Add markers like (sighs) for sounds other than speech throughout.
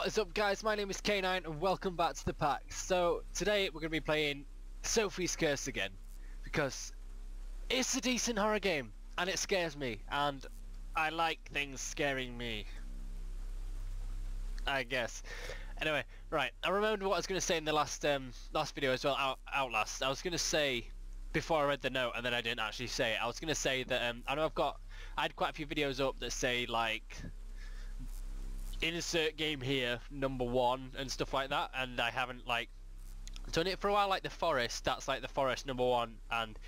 What is up guys, my name is Kanine and welcome back to the pack. So today we're going to be playing Sophie's Curse again because it's a decent horror game and it scares me and I like things scaring me. I guess. Anyway, right, I remember what I was going to say in the last um, last video as well, Out Outlast. I was going to say before I read the note and then I didn't actually say it. I was going to say that um, I know I've got, I had quite a few videos up that say like insert game here number one and stuff like that and I haven't like done it for a while like the forest that's like the forest number one and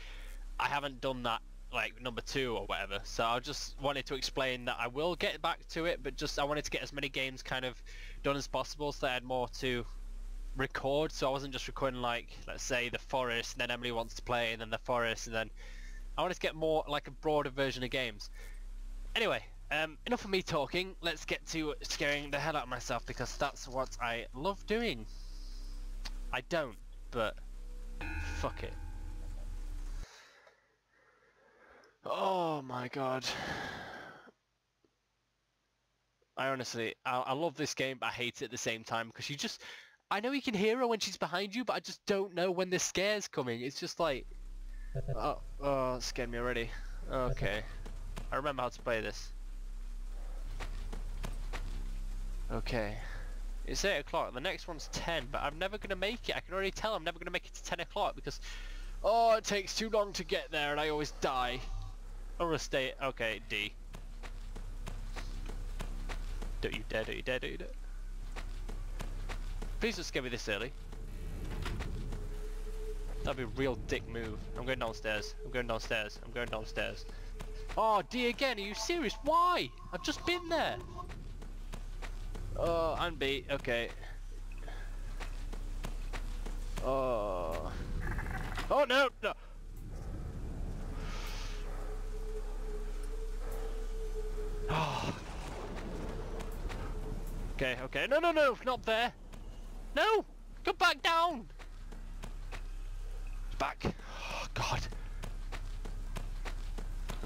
I haven't done that like number two or whatever so I just wanted to explain that I will get back to it but just I wanted to get as many games kind of done as possible so I had more to record so I wasn't just recording like let's say the forest and then Emily wants to play and then the forest and then I wanted to get more like a broader version of games. Anyway um, enough of me talking, let's get to scaring the hell out of myself because that's what I love doing. I don't, but fuck it. Oh my god. I honestly, I, I love this game, but I hate it at the same time because you just, I know you can hear her when she's behind you, but I just don't know when the scare's coming. It's just like, (laughs) oh, oh, it scared me already. Okay. I remember how to play this. Okay. It's 8 o'clock, the next one's 10, but I'm never going to make it. I can already tell I'm never going to make it to 10 o'clock because... Oh, it takes too long to get there and I always die. I'm going to stay... Okay, D. Don't you dare, don't you dare, don't you dare. Please don't scare me this early. That'd be a real dick move. I'm going downstairs. I'm going downstairs. I'm going downstairs. Oh, D again, are you serious? Why? I've just been there. Oh, B. Okay. Oh. Oh no! No. Oh. (sighs) Okay. Okay. No! No! No! Not there. No! Go back down. Back. Oh God.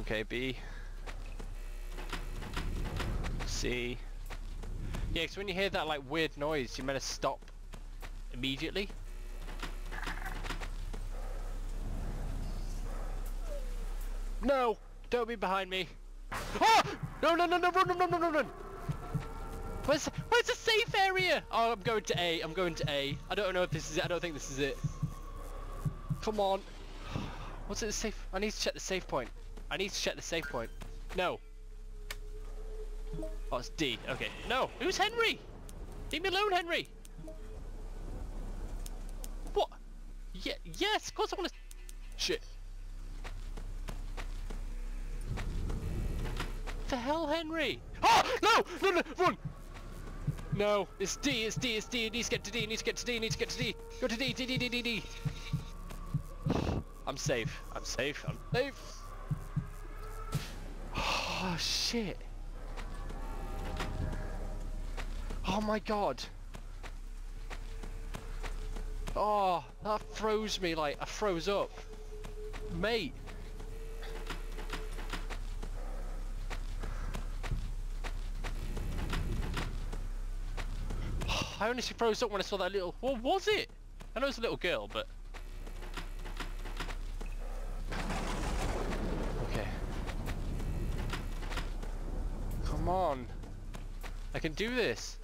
Okay. B. C. Yeah, because when you hear that like weird noise, meant to stop immediately. No! Don't be behind me! Oh! No, no, no, no, run, run, run, run, run! Where's, where's the safe area? Oh, I'm going to A, I'm going to A. I don't know if this is it, I don't think this is it. Come on. What's it, safe? I need to check the safe point. I need to check the safe point. No. Oh, it's D. Okay. No! Who's Henry? Leave me alone, Henry! What? Yeah, yes, of course I want to... Shit. The hell, Henry? Oh! No! No, no! Run! No, it's D, it's D, it's D, it needs to get to D, it needs to get to D, it needs to get to D. Go to D, D, D, D, D, D. I'm safe, I'm safe, I'm safe. (sighs) Oh, shit. Oh my god. Oh, that froze me like I froze up. Mate. (sighs) I honestly froze up when I saw that little... What was it? I know it's a little girl, but... Okay. Come on. I can do this.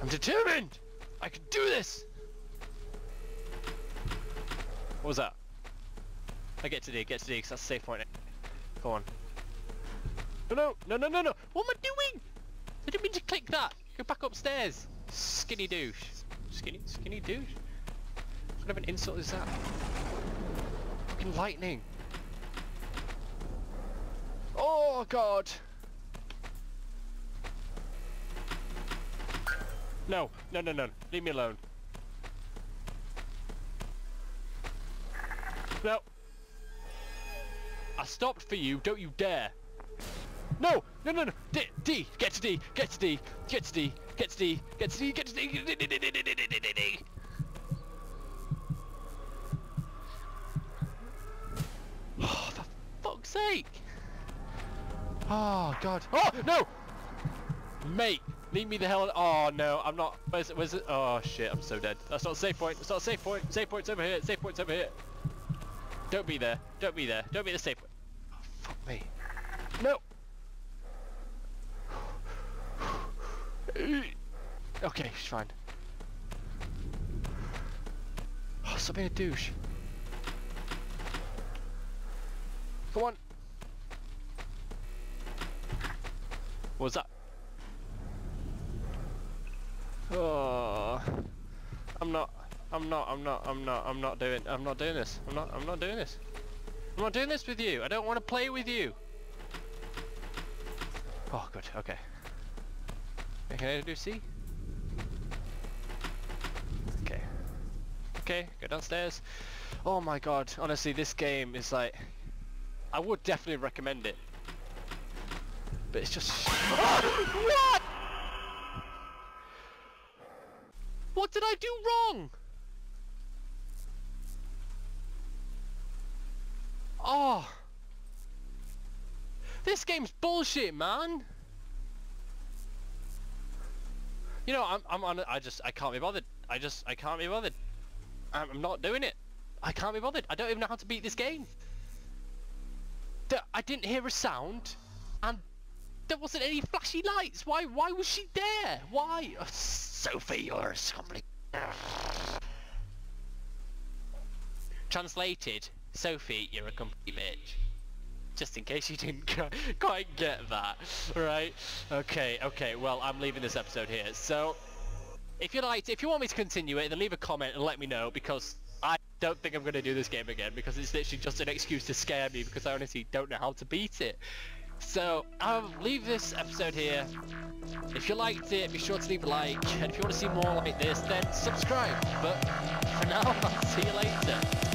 I'm determined! I can do this! What was that? I get to D, get to D, because that's a safe point. Go on. No, no, no, no, no, no! What am I doing? I didn't mean to click that! Go back upstairs! Skinny douche. Skinny, skinny douche? What kind of an insult is that? Fucking lightning! Oh god! No, no, no, no. Leave me alone. No. I stopped for you. Don't you dare. No, no, no, no. D, D. Get to D. Get to D. Get to D. Get to D. Get to D. Get to D. Get to D. Oh, for fuck's sake. Oh, God. Oh, no. Mate. Leave me the hell. Oh no, I'm not. Where's it? Where's it? Oh shit, I'm so dead. That's not a safe point. That's not a safe point. Safe point's over here. Safe point's over here. Don't be there. Don't be there. Don't be the safe point. Oh, fuck me. No. Okay, she's fine. Oh, stop being a douche. Come on. What was that? Oh, I'm not. I'm not. I'm not. I'm not. I'm not doing. I'm not doing this. I'm not. I'm not doing this. I'm not doing this with you. I don't want to play with you. Oh, good. Okay. Can I do C? Okay. Okay. Go downstairs. Oh my god. Honestly, this game is like. I would definitely recommend it. But it's just... (laughs) what? What did I do wrong? Oh. This game's bullshit, man. You know, I'm, I'm on, I just, I can't be bothered. I just, I can't be bothered. I'm, I'm not doing it. I can't be bothered. I don't even know how to beat this game. I didn't hear a sound, and there wasn't any flashy lights. Why? Why was she there? Why? Oh, Sophie, you're a somebody. Translated, Sophie, you're a complete bitch. Just in case you didn't (laughs) quite get that, right? Okay, okay. Well, I'm leaving this episode here. So, if you like, if you want me to continue it, then leave a comment and let me know because I don't think I'm going to do this game again because it's literally just an excuse to scare me because I honestly don't know how to beat it. So, I'll leave this episode here. If you liked it, be sure to leave a like. And if you want to see more like this, then subscribe. But for now, (laughs) I'll see you later.